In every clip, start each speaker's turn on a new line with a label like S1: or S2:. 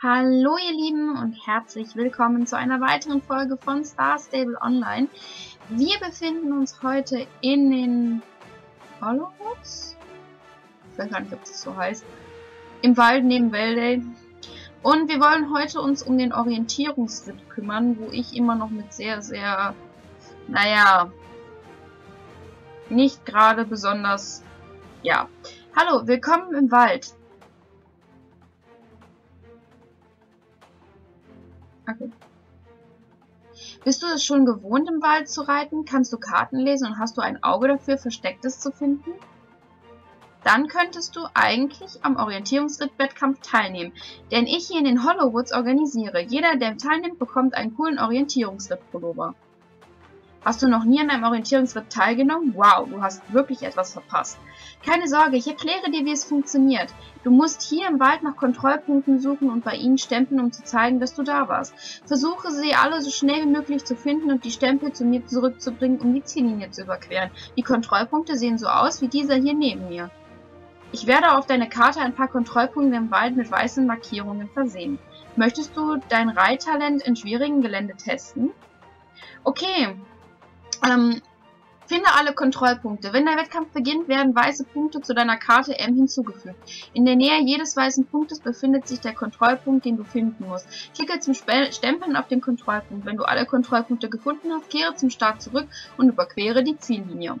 S1: Hallo ihr Lieben und herzlich willkommen zu einer weiteren Folge von Star Stable Online. Wir befinden uns heute in den Hollowwoods? Ich weiß gar nicht, ob das so heißt. Im Wald neben Valdale. Und wir wollen heute uns um den Orientierungsritt kümmern, wo ich immer noch mit sehr, sehr, naja, nicht gerade besonders, ja. Hallo, willkommen im Wald. Okay. Bist du es schon gewohnt, im Wald zu reiten? Kannst du Karten lesen und hast du ein Auge dafür, Verstecktes zu finden? Dann könntest du eigentlich am Orientierungsritt-Wettkampf teilnehmen, denn ich hier in den Hollowwoods organisiere. Jeder, der teilnimmt, bekommt einen coolen Orientierungsritt-Pullover. Hast du noch nie an einem Orientierungsritt teilgenommen? Wow, du hast wirklich etwas verpasst. Keine Sorge, ich erkläre dir, wie es funktioniert. Du musst hier im Wald nach Kontrollpunkten suchen und bei ihnen stempeln, um zu zeigen, dass du da warst. Versuche sie alle so schnell wie möglich zu finden und die Stempel zu mir zurückzubringen, um die Ziellinie zu überqueren. Die Kontrollpunkte sehen so aus wie dieser hier neben mir. Ich werde auf deine Karte ein paar Kontrollpunkte im Wald mit weißen Markierungen versehen. Möchtest du dein Reittalent in schwierigen Gelände testen? Okay, ähm, finde alle Kontrollpunkte. Wenn der Wettkampf beginnt, werden weiße Punkte zu deiner Karte M hinzugefügt. In der Nähe jedes weißen Punktes befindet sich der Kontrollpunkt, den du finden musst. Klicke zum Stempeln auf den Kontrollpunkt. Wenn du alle Kontrollpunkte gefunden hast, kehre zum Start zurück und überquere die Ziellinie.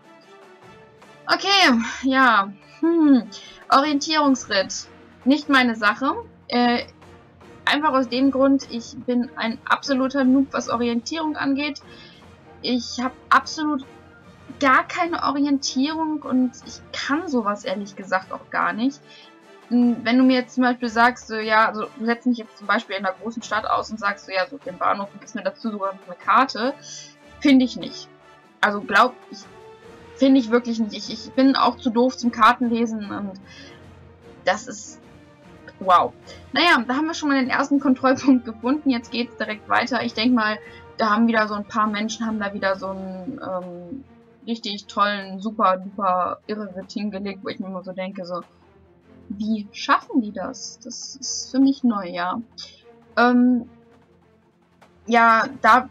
S1: Okay, ja. Hm. Orientierungsritt. Nicht meine Sache. Äh, einfach aus dem Grund, ich bin ein absoluter Noob, was Orientierung angeht. Ich habe absolut gar keine Orientierung und ich kann sowas ehrlich gesagt auch gar nicht. Hm, wenn du mir jetzt zum Beispiel sagst, so, ja, also du setzt mich jetzt zum Beispiel in einer großen Stadt aus und sagst so, ja, so den Bahnhof und gibst mir dazu sogar eine Karte, finde ich nicht. Also glaub ich, finde ich wirklich nicht. Ich, ich bin auch zu doof zum Kartenlesen und das ist wow. Naja, da haben wir schon mal den ersten Kontrollpunkt gefunden. Jetzt geht's direkt weiter. Ich denke mal, da haben wieder so ein paar Menschen, haben da wieder so einen ähm, richtig tollen, super, duper Irrewitz hingelegt, wo ich mir immer so denke, so, wie schaffen die das? Das ist für mich neu, ja. Ähm, ja, da,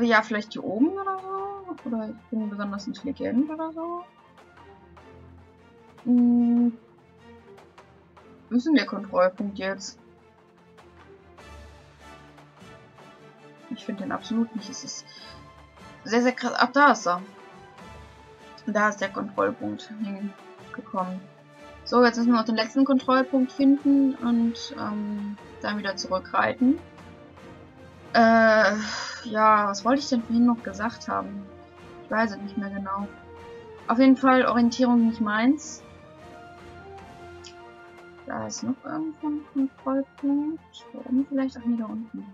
S1: ja, vielleicht hier oben oder so? Oder ich bin besonders intelligent oder so? Hm, wo ist denn der Kontrollpunkt jetzt? Ich finde den absolut nicht. Es ist sehr, sehr krass. Ach, da ist er. Da ist der Kontrollpunkt hingekommen. So, jetzt müssen wir noch den letzten Kontrollpunkt finden und ähm, dann wieder zurückreiten. Äh, ja, was wollte ich denn vorhin noch gesagt haben? Ich weiß es nicht mehr genau. Auf jeden Fall Orientierung nicht meins. Da ist noch irgendwo ein Kontrollpunkt. Da oben vielleicht auch wieder unten.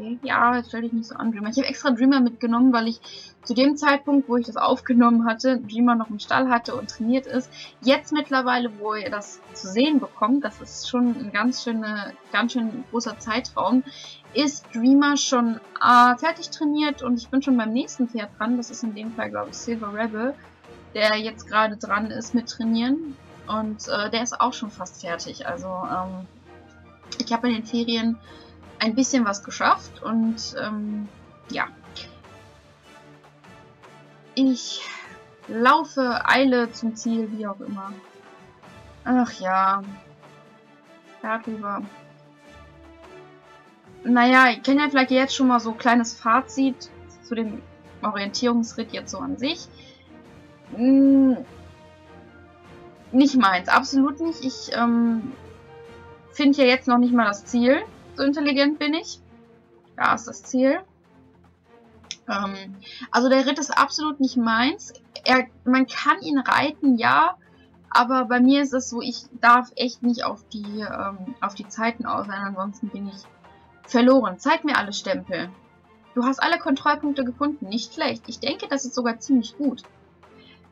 S1: Okay, ja, jetzt stelle ich nicht so an Dreamer. Ich habe extra Dreamer mitgenommen, weil ich zu dem Zeitpunkt, wo ich das aufgenommen hatte, Dreamer noch im Stall hatte und trainiert ist. Jetzt mittlerweile, wo ihr das zu sehen bekommt, das ist schon ein ganz schöner, ganz schön großer Zeitraum, ist Dreamer schon äh, fertig trainiert und ich bin schon beim nächsten Pferd dran. Das ist in dem Fall, glaube ich, Silver Rebel, der jetzt gerade dran ist mit Trainieren. Und äh, der ist auch schon fast fertig. Also ähm, ich habe in den Ferien ein bisschen was geschafft und ähm, ja. Ich laufe, eile zum Ziel, wie auch immer. Ach ja. Darüber. Naja, ich kenne ja vielleicht jetzt schon mal so ein kleines Fazit zu dem Orientierungsritt jetzt so an sich. Hm, nicht meins, absolut nicht. Ich ähm, finde ja jetzt noch nicht mal das Ziel. So intelligent bin ich. Da ist das Ziel. Ähm, also der Ritt ist absolut nicht meins. Er, man kann ihn reiten, ja. Aber bei mir ist es so, ich darf echt nicht auf die, ähm, auf die Zeiten aus sein, ansonsten bin ich verloren. Zeig mir alle Stempel. Du hast alle Kontrollpunkte gefunden. Nicht schlecht. Ich denke, das ist sogar ziemlich gut.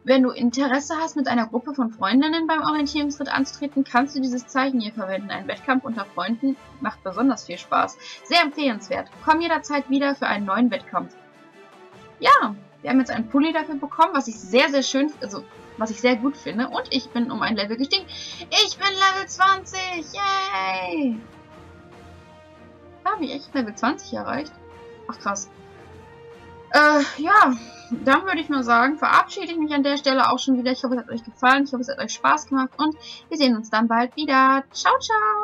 S1: Wenn du Interesse hast, mit einer Gruppe von Freundinnen beim Orientierungsritt anzutreten, kannst du dieses Zeichen hier verwenden. Ein Wettkampf unter Freunden macht besonders viel Spaß. Sehr empfehlenswert. Komm jederzeit wieder für einen neuen Wettkampf. Ja, wir haben jetzt einen Pulli dafür bekommen, was ich sehr, sehr schön, also was ich sehr gut finde. Und ich bin um ein Level gestiegen. Ich bin Level 20! Yay! Habe ich echt Level 20 erreicht. Ach krass. Äh, ja, dann würde ich mal sagen, verabschiede ich mich an der Stelle auch schon wieder. Ich hoffe, es hat euch gefallen. Ich hoffe, es hat euch Spaß gemacht und wir sehen uns dann bald wieder. Ciao, ciao!